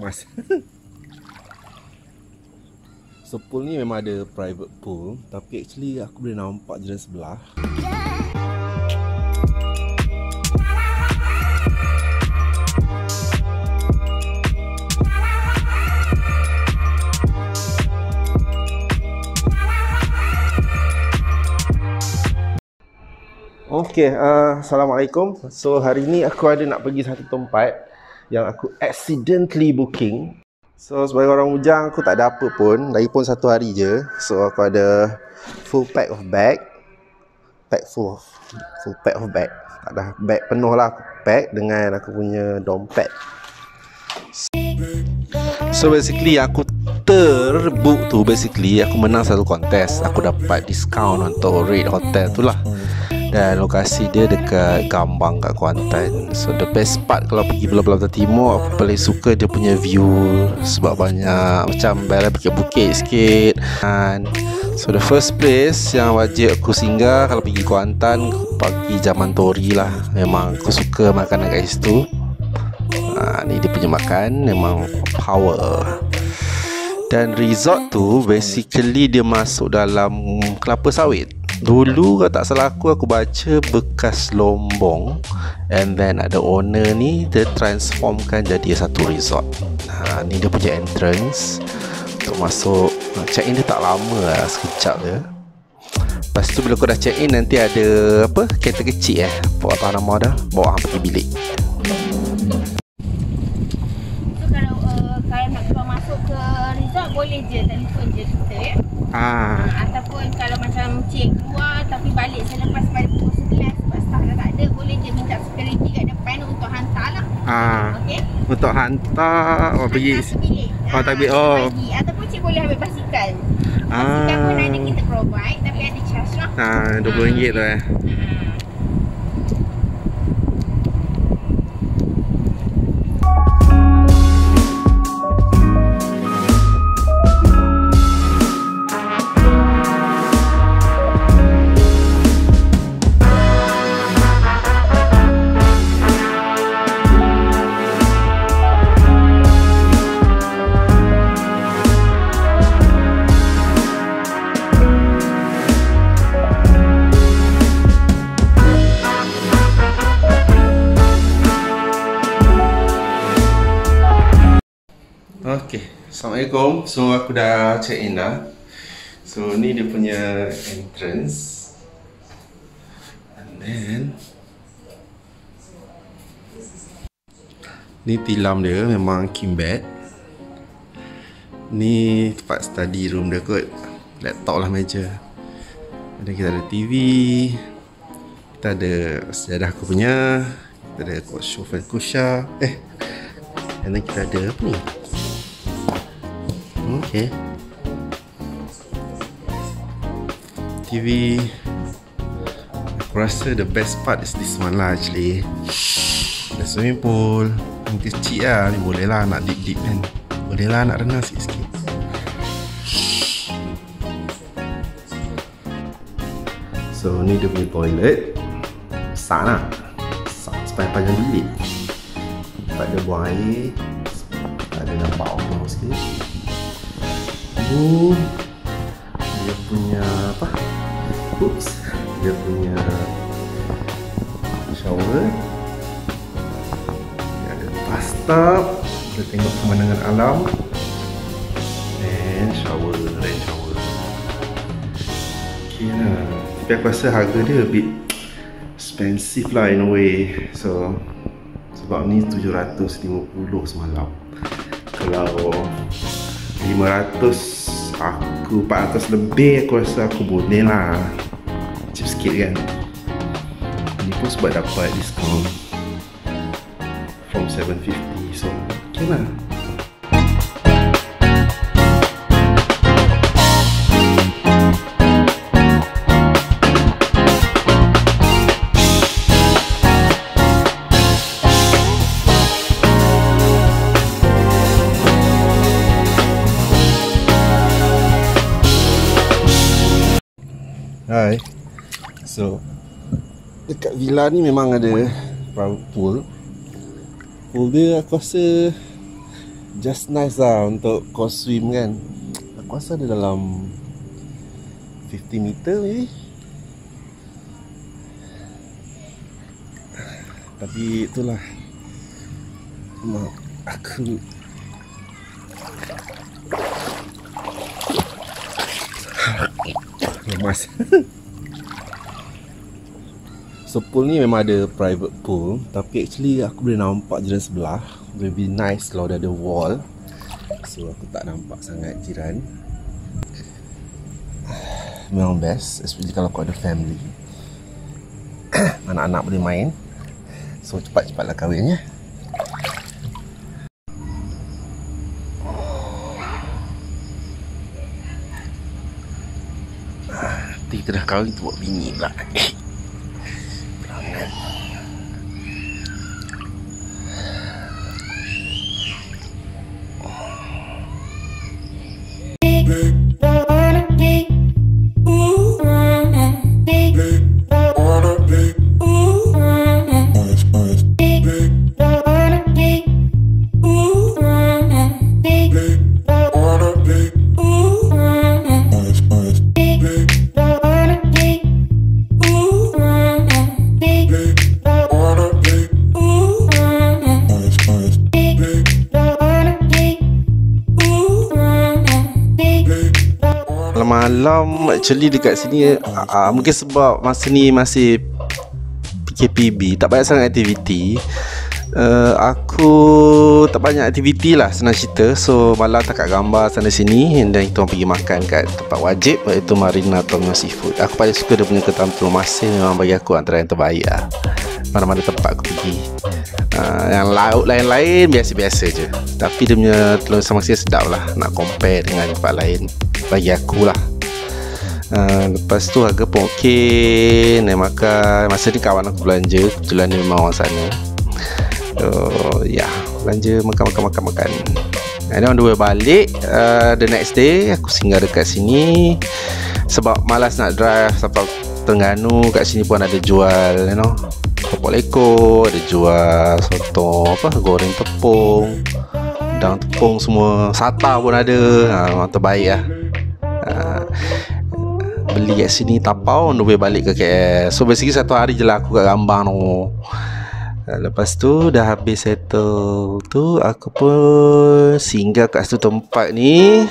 kemas So pool ni memang ada private pool Tapi actually aku boleh nampak jalan sebelah. Okay, uh, Assalamualaikum. So hari ni aku ada nak pergi satu tempat Yang aku accidentally booking. So sebagai orang bujang aku tak ada apa pun. Lagipun satu hari je. So aku ada full pack of bag. Pack full of, full pack of bag. Tak ada bag penuh lah aku pack Dengan aku punya dompet So basically aku terbook tu. Basically aku menang satu kontes Aku dapat discount untuk rate hotel tu lah dan lokasi dia dekat Gambang kat Kuantan. So the best part kalau pergi Belah Belah Timur aku paling suka dia punya view. Sebab banyak macam bayar bukit-bukit sikit. And so the first place yang wajib aku singgah kalau pergi Kuantan pagi zaman Tori lah. Memang aku suka makanan kat situ. Ha, ni dia punya makan memang power. Dan resort tu basically dia masuk dalam kelapa sawit Dulu kalau tak salah aku Aku baca bekas lombong And then ada owner ni Dia transformkan jadi satu resort. Ha, Ni dia punya entrance Untuk masuk. Check in dia tak lama lah Sekejap je. Lepas tu bila kau dah check in Nanti ada Apa? Kereta kecil eh Bawa tahu nama dah Bawa hang pergi bilik. Boleh je telefon je kita ya. Ah. Ataupun kalau macam cik keluar tapi balik selepas pada pukul 11 sebab staff dah tak ada, boleh je minta security kat depan untuk hantar lah. Ah. Okey. Untuk hantar, oh, pergi. Oh, tapi oh. Pagi. Ataupun cik boleh ambil basikal. Basikal ah. pun ada kita provide tapi ada charge lah. Ah, RM20 ah. tu eh. Assalamualaikum. So aku dah check in dah. So ni dia punya entrance. And then Ni tilam dia memang king bed. Ni tempat study room dia kot. Laptop lah meja. Dan kita ada TV Kita ada sejadah aku punya. Kita ada sofa kusha. Eh And then kita ada apa ni Okay. TV. Aku rasa the best part is this one lah actually. The swimming pool. Yang kecil lah. Ni boleh lah nak deep deep kan. Boleh lah nak renang sikit sikit. So ni dia punya toilet. Besar lah. Besar sepanjang panjang bilik. Tak ada buang air. Ada nampak orang sikit ini dia punya apa? Oops. Dia punya shower. Dia ada bathtub kita tengok pemandangan alam. Dan shower dan shower. Ok lah. Tapi aku rasa harga dia a bit expensive lah in a way. So sebab ni 750 semalam. Kalau 500 aku 400 lebih aku rasa aku boleh lah. Cheap sikit kan. Ni pun sebab dapat diskaun from 750 so ok lah Hai. So Dekat villa ni memang ada Pool. Pool dia aku rasa Just nice lah untuk kau swim kan. Aku rasa ada dalam 50 meter maybe. Tapi itulah. Mak Aku Lemas So pool ni memang ada private pool. Tapi actually aku boleh nampak jiran sebelah. Lebih nice kalau dia ada wall. So aku tak nampak sangat jiran. Memang best Especially kalau kau ada family. Anak-anak boleh main. So cepat-cepatlah kahwin ya kita dah kahwin tu buat bini pula malam actually dekat sini uh, mungkin sebab masa ni masih PKPB tak banyak sangat aktiviti. Uh, aku tak banyak aktiviti lah senang cerita. So malam tak kat gambar sana sini dan kita pergi makan kat tempat wajib iaitu Marina Tom Seafood. Aku paling suka dia punya ketam-telur masin memang bagi aku antara yang terbaik lah. Mana-mana tempat aku pergi. Uh, yang laut lain-lain biasa-biasa je. Tapi dia punya telur masin sedap lah nak compare dengan tempat lain. Bagi aku lah uh, lepas tu harga pun ok naik makan. Masa ni kawan aku belanja kebetulan dia memang orang sana. So ya yeah, belanja makan-makan-makan-makan and on the way balik uh, the next day aku singgah dekat sini. Sebab malas nak drive sampai Terengganu kat sini pun ada jual you know. Kopok leko Ada jual Soto Apa Goreng tepung Udang tepung semua. Sata pun ada. Ha, Terbaik lah. Ha, Beli kat sini Tapau On the way balik ke KL So basically satu hari je lah Aku kat Gambang no. Ha, lepas tu Dah habis settle tu Aku pun Singgah kat satu tempat ni.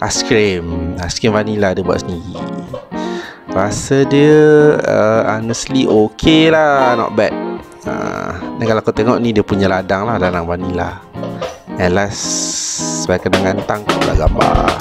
Aiskrim Aiskrim vanilla dia buat sendiri. Rasa dia uh, honestly okay lah Not bad. Dan kalau kau tengok ni dia punya ladang lah Ladang vanilla. And last Sebagai kenangan tang Aku gambar